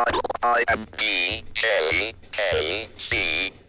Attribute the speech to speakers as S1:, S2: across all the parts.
S1: I am D J K C.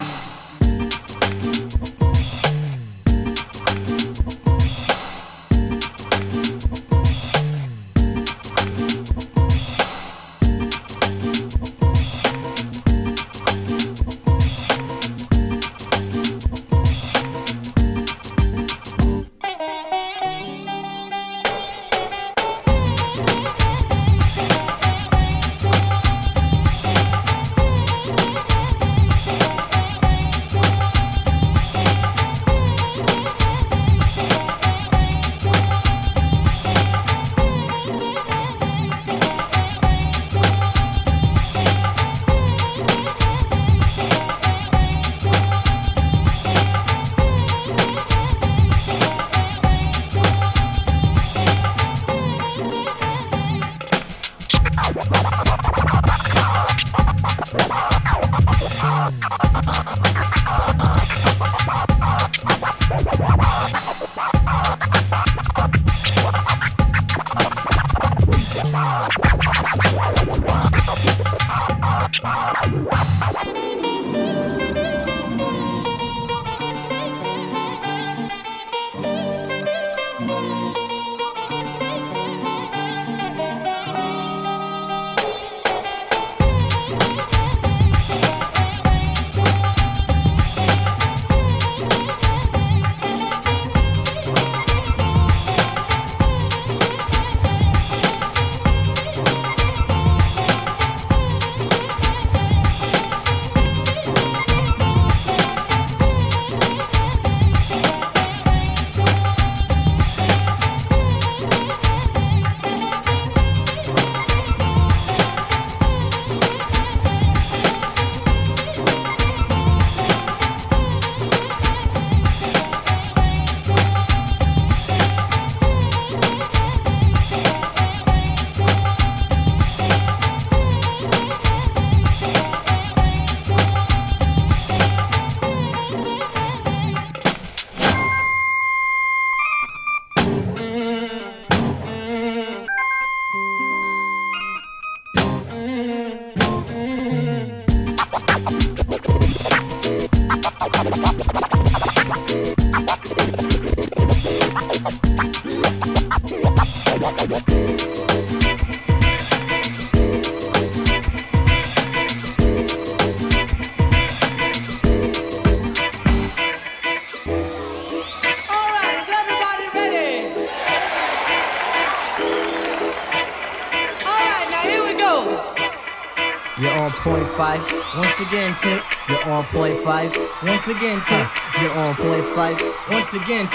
S2: again, tick. You're on point five. Once again, tick. You're on point five. Once again.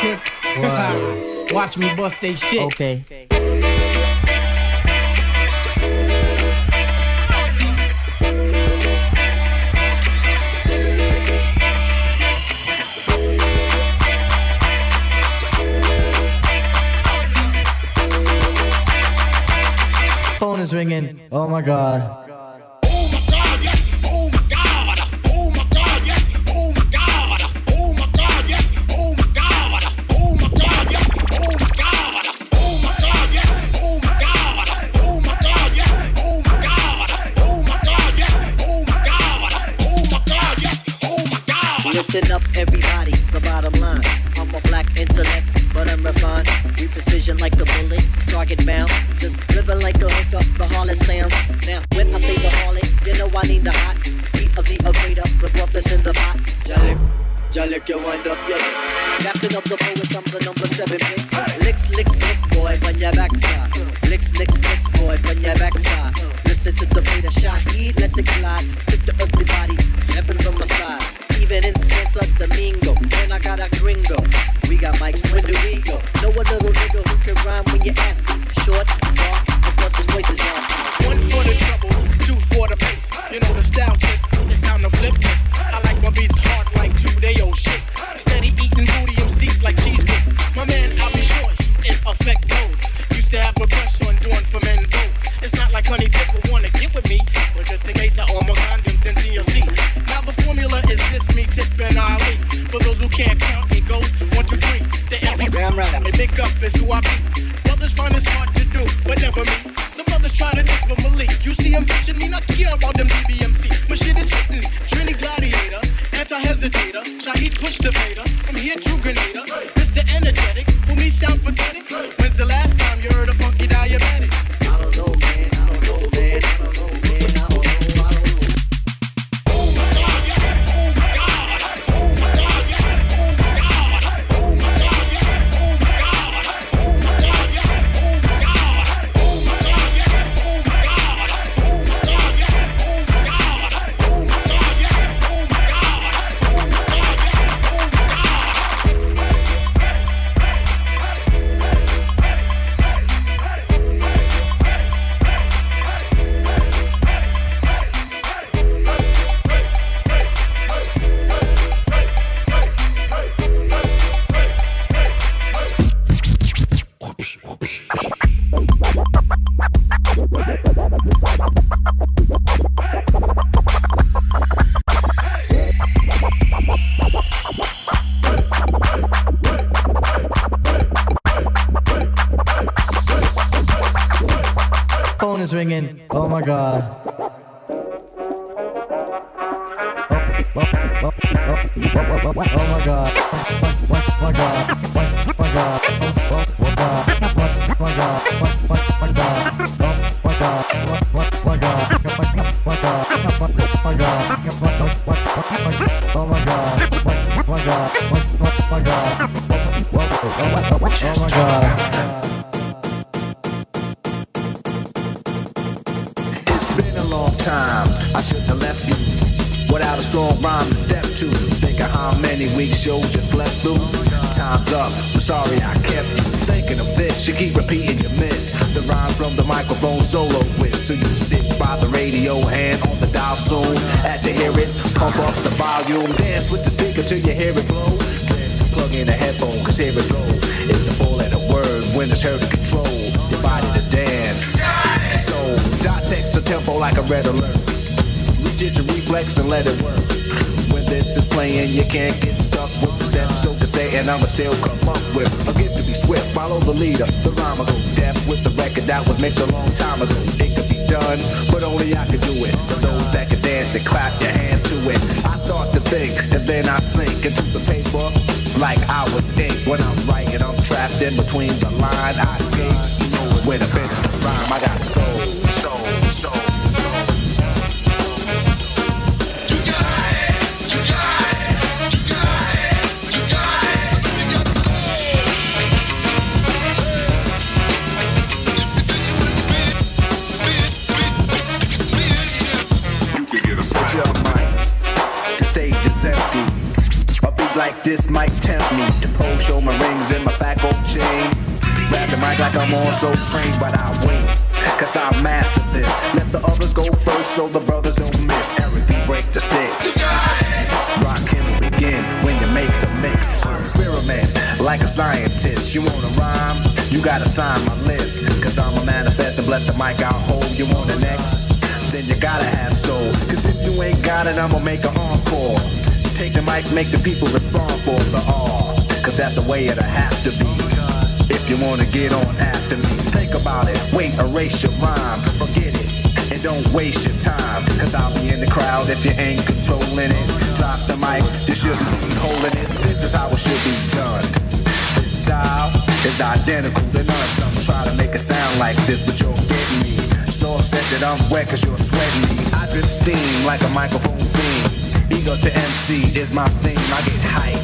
S2: Word.
S3: Watch me bust they shit.
S2: Okay. Phone is ringing. Oh my god.
S4: Listen up, everybody, the bottom line. I'm a black intellect, but I'm refined. We precision like the bullet, target bound. Just living like a hookup, the harlot sounds. Now, when I say the harlot, you know I need the hot beat of the equator, the brothers in the pot. Jalik, Jalik, you wind up, yeah. Captain of the poets, I'm the number seven pick. Licks, licks, licks, boy, on your backside. Licks, licks, licks, boy, on your backside. Listen to the Vader shot, he lets it collide. Tip to everybody, heaven's on my side. Even in Santo Domingo, and I got a gringo. We got mics, when do we go? Know a little nigga who can rhyme when you ask me. Short, dark, and plus his voice is raspy.
S3: One for the trouble, two for the bass. You know the style trick. It's time to flip this. I like my beats hard old shit. Steady eating booty MCs like cheesecakes. My man, I'll be sure he's in effect mode. Used to have a crush on doing for men. It's not like honey dip will wanna get with me, but just in case I own my condoms in TLC. Now the formula is this me tipping Ali. For those who can't count, it goes one, two, three. The empty and big up is who I be. Brothers find this hard to do, but never me. Some brothers try to diss, but family. You see him bitching me, not care about them DBMC. My shit is hitting. Anti-hesitator. Shaheed push the fader. From here to Grenada.
S2: God.
S5: Let it work. When this is playing, you can't get stuck with the steps. So to say, and I'ma still come up with a gift to be swift. Follow the leader, the rhyme go deaf with the record that was mixed a long time ago. It could be done, but only I could do it. For those that can dance and clap your hands to it. I start to think, and then I sink into the paper like I was ink. When I'm writing, I'm trapped in between the line. I escape. When I finish the rhyme, I got soul. This might tempt me to pose, show my rings and my fat gold chain. Grab the mic like I'm on so trained, but I wait. Cause I master this. Let the others go first so the brothers don't miss. Eric B. break the sticks. Rock can begin when you make the mix. Experiment like a scientist. You wanna rhyme? You gotta sign my list. Cause I'm a manifest and bless the mic I'll hold. You want the next? Then you gotta have soul. Cause if you ain't got it, I'ma make an encore. Take the mic, make the people respond for the awe. Cause that's the way it'll have to be. If you wanna get on after me, think about it. Wait, erase your rhyme, forget it. And don't waste your time. Cause I'll be in the crowd if you ain't controlling it. Drop the mic, you shouldn't be holding it. This is how it should be done. This style is identical to none. Some try to make it sound like this, but you're getting me. So upset that I'm wet cause you're sweating me. I drip steam like a microphone theme. Ego to MC is my theme. I get hype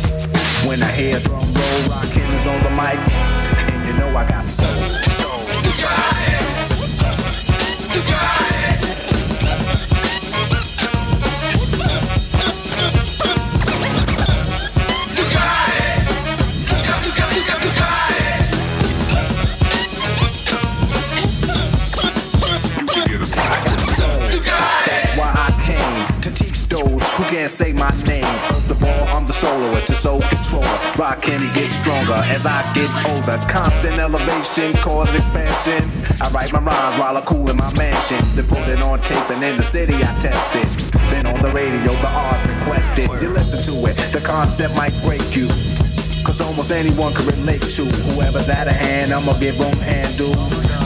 S5: when I hear drum roll. Rakim is on the mic. And you know I got soul. soul. Can't say my name. First of all, I'm the soloist, the soul controller. Rakim gets stronger as I get older. Constant elevation cause expansion. I write my rhymes while I cool in my mansion. Then put it on tape and in the city I test it. Then on the radio, the R's requested. You listen to it, the concept might break you. Cause almost anyone can relate to Whoever's at a hand, I'ma give them handle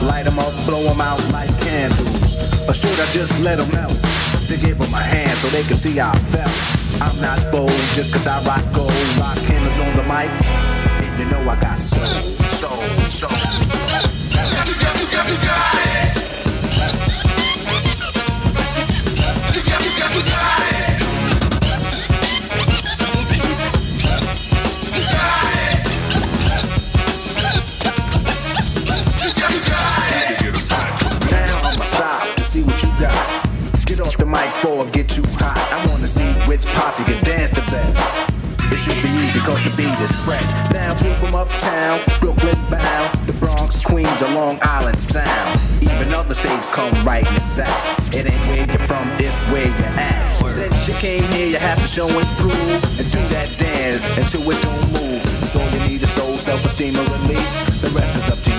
S5: Light them up, blow them out like candles Or should I just let them know? To give them a hand so they can see how I felt. I'm not bold just cause I rock gold. Rock cameras on the mic. And you know I got soul. Before I get too hot. I wanna see which posse can dance the best. It should be easy cause the beat is fresh. Now from uptown, Brooklyn bound, the Bronx, Queens, or Long Island Sound. Even other states come right and exact. It ain't where you're from, it's where you're at. Since you came here, you have to show and prove and do that dance until it don't move. So all you need is soul, self-esteem, and release. The rest is up to you.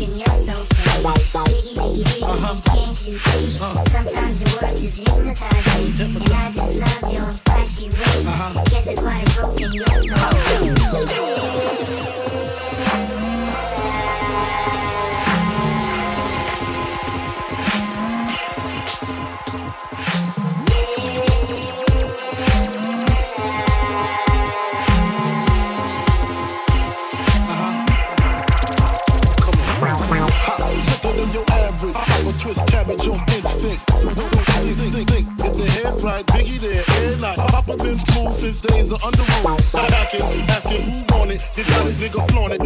S6: Why they broke and you're so free. Biggie, biggie, biggie, can't you see? Uh-huh. Sometimes your words just hypnotize me, and I just love your flashy ways. I guess that's why I broke and you're so
S7: under rule. Asking, asking who want it. Did that nigga flaunt it?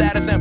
S6: status and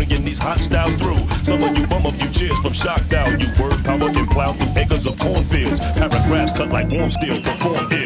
S8: bringing these hot styles through. Some of you bum up, your cheers from shock down. You word power can plow through acres of cornfields. Paragraphs cut like warm steel
S9: from
S10: corn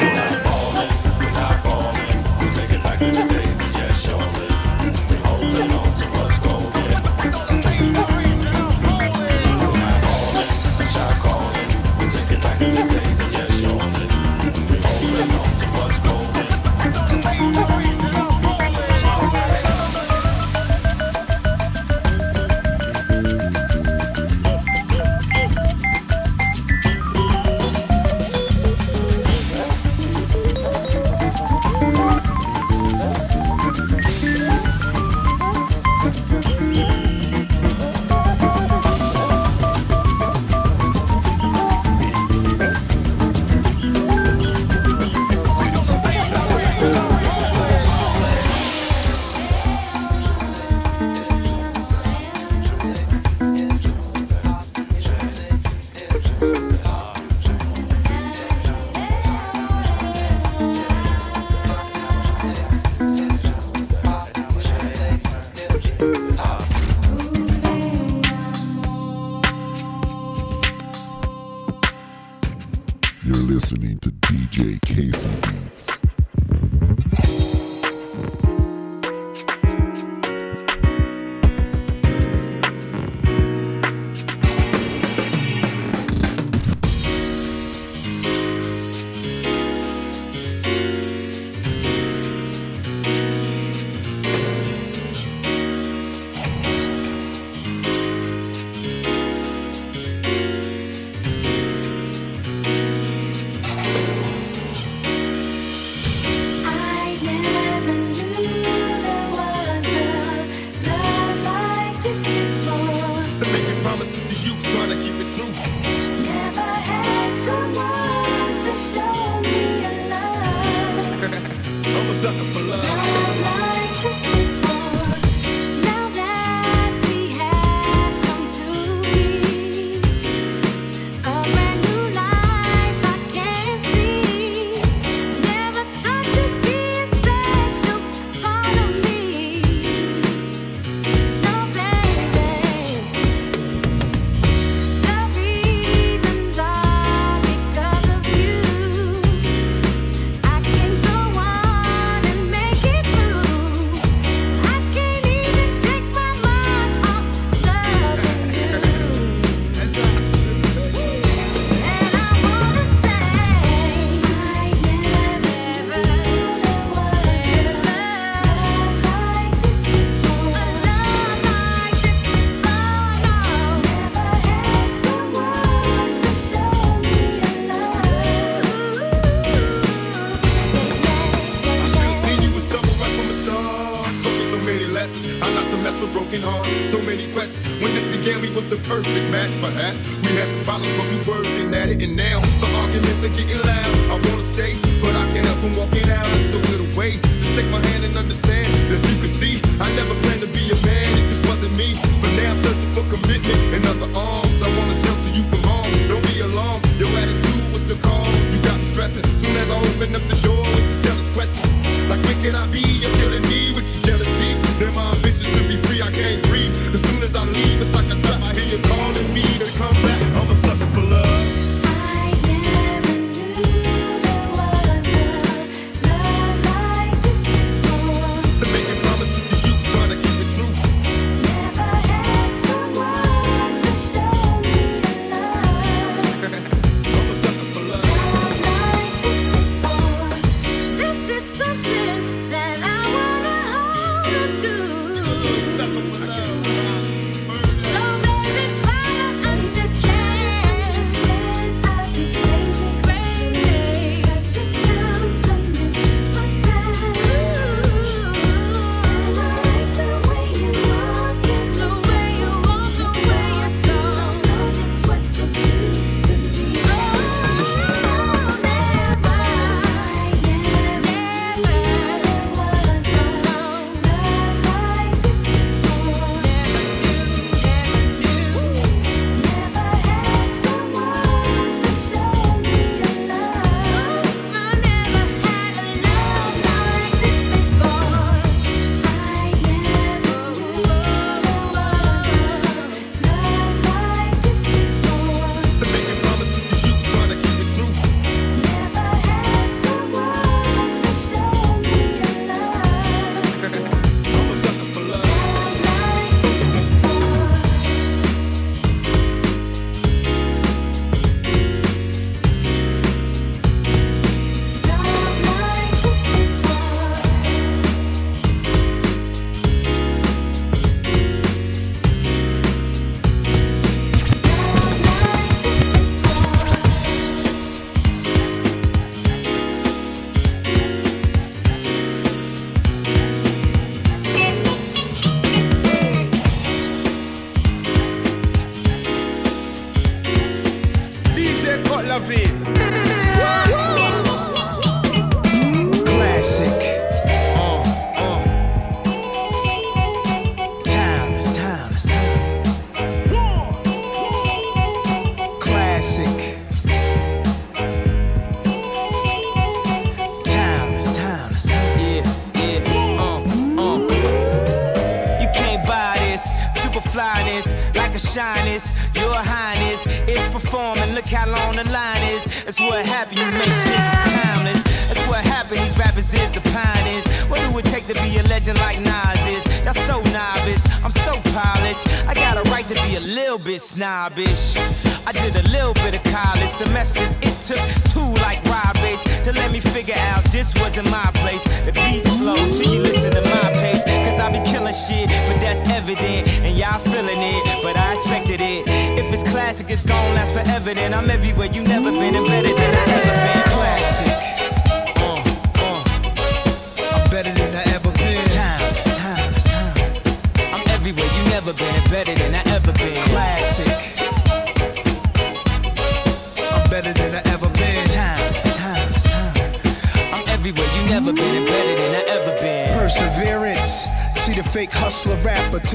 S10: snobbish. I did a little bit of college semesters. It took two like Robbie's to let me figure out this wasn't my place. The beat slow till you listen to my pace. Cause I be killing shit, but that's evident. And y'all feeling it, but I expected it. If it's classic, it's gon' last forever. Then I'm everywhere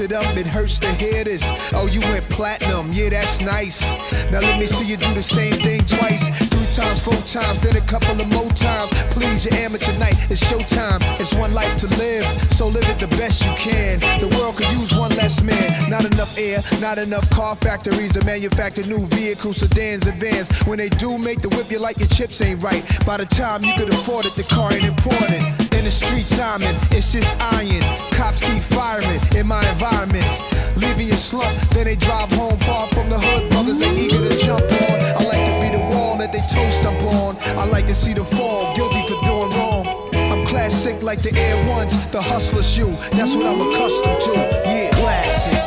S11: to them it hurts to hear this. Oh, you went platinum, yeah, that's nice. Now let me see you do the same thing twice. Three times, four times, then a couple of more times. Please, your amateur night, it's showtime. It's one life to live, so live it the best you can. The world could use one less man. Not enough air, not enough car factories to manufacture new vehicles, sedans, and vans. When they do make the whip, you like your chips ain't right. By the time you could afford it, the car ain't important. The streets, I'm in, it's just iron. Cops keep firing in my environment. Leaving your slump, then they drive home far from the hood. Brothers, they eager to jump on. I like to be the wall that they toast up on. I like to see the fall, guilty for doing wrong. I'm classic like the Air Ones, the hustler shoe. That's what I'm accustomed to. Yeah, classic.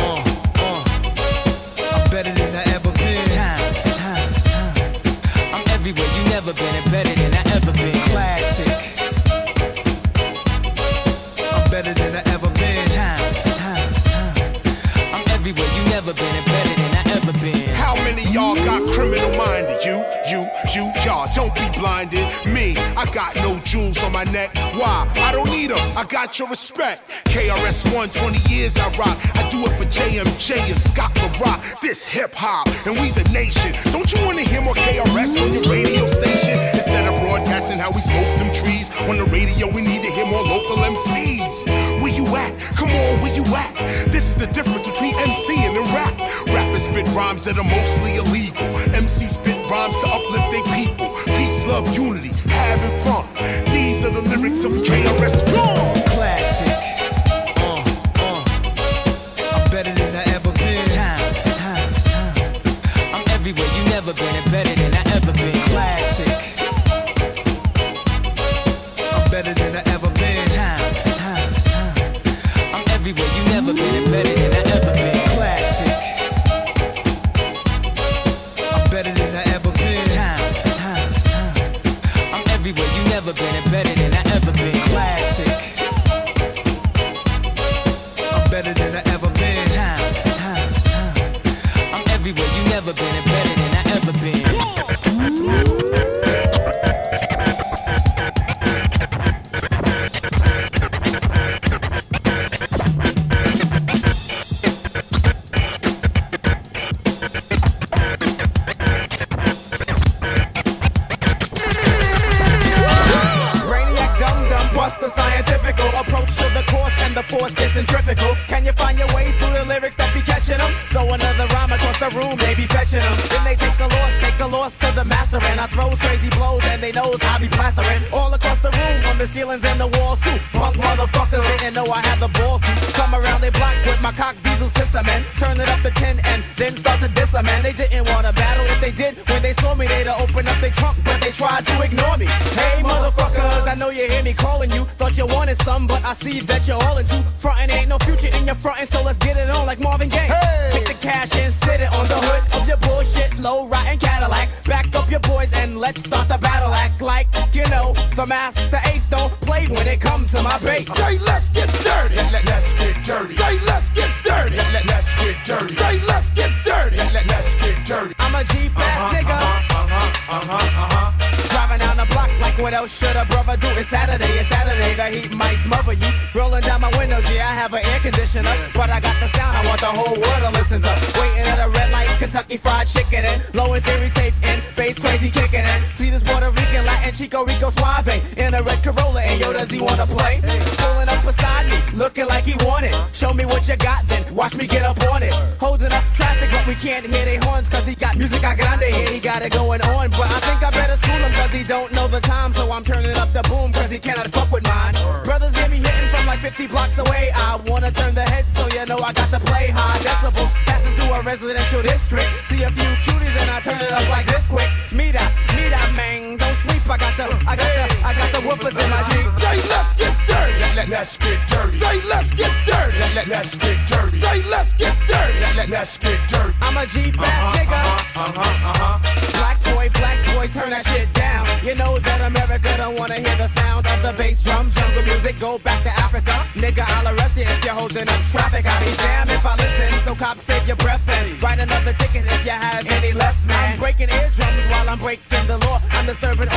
S11: Uh, uh. I'm better than I ever been.
S10: Times, times, times. I'm everywhere you never been and better you,
S12: y'all. Don't be blinded. Me, I got no jewels on my neck. Why? I don't need them. I got your respect. KRS One, 20 years I rock. I do it for JMJ and Scott La Rock. This hip hop, and we's a nation. Don't you wanna hear more KRS on your radio station? Instead of broadcasting how we smoke them trees on the radio, we need to hear more local MCs. Where you at? Come on, where you at? This is the difference between MCing and rap. Rappers spit rhymes that are mostly illegal. MC spit rhymes to uplift their people. Peace, love, unity, having fun. These are the lyrics of KRS One.
S10: Classic. Uh, uh.
S11: I'm better than I ever been.
S10: Times, times, times. I'm everywhere you never been and better than
S13: can't hear they horns cause he got music I grande here, he got it going on. But I think I better school him cause he don't know the time. So I'm turning up the boom cause he cannot fuck with mine. Brothers hear me hitting from like 50 blocks away. I wanna turn the head so you know I got to play high decibel. Passing through a residential district. See a few cuties and I turn it up like this quick. Meet up, meet up, man. Don't sleep, I got the, I got the, I got the whoopers in my jeans.
S12: Say let's get dirty. Let, let, let's get dirty. Say let's get dirty. Let, let, let's get dirty. Say let's get dirty. Let, let, let's get dirty.
S13: I'm a Jeep ass nigga.
S12: Uh-huh, uh-huh.
S13: Black boy, black boy, turn that shit down. You know that America don't wanna hear the sound of the bass drum, jungle music. Go back to Africa, nigga. I'll arrest you if you're holding up traffic. I'll be damned if I listen. So cops, save your breath and write another ticket if you have any left. Man, I'm breaking eardrums while I'm breaking the law. I'm disturbing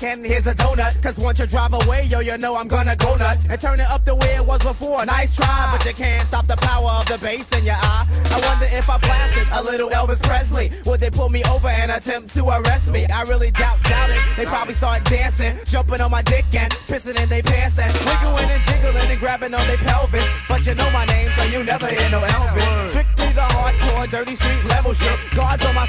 S13: can, here's a donut. Cause once you drive away, yo, you know I'm gonna go nut and turn it up the way it was before. Nice try, but you can't stop the power of the bass in your eye. I wonder if I blasted a little Elvis Presley. Would they pull me over and attempt to arrest me? I really doubt, doubt it. They probably start dancing, jumping on my dick and pissing in they pants and wiggling and jiggling and grabbing on their pelvis. But you know my name, so you never hear no Elvis. Strictly the hardcore, dirty street level shit. Guards on my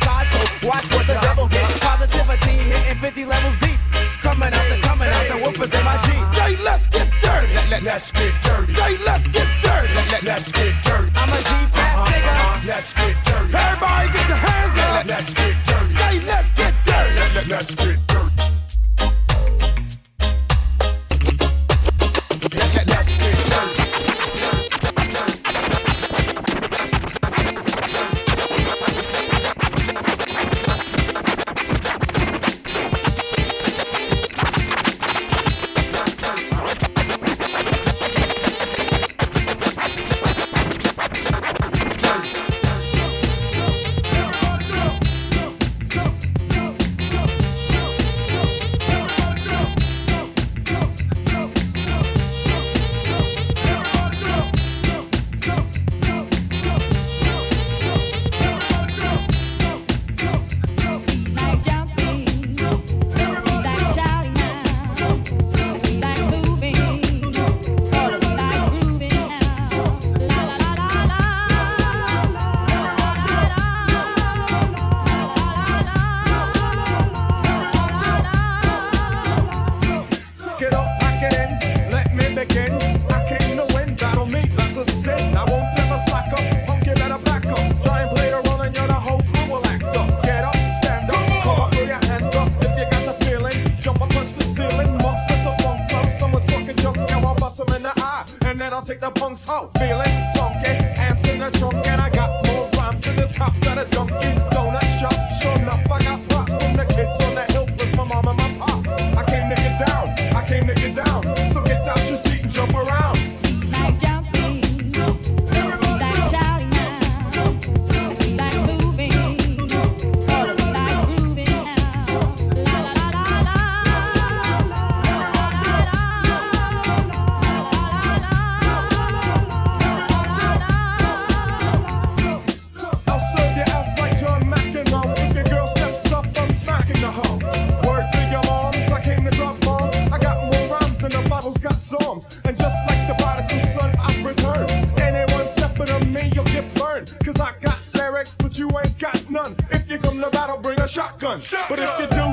S12: let's get dirty.
S13: A
S14: shotgun. But if you do,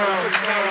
S15: girls,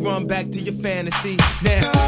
S16: run back to your fantasy. Now,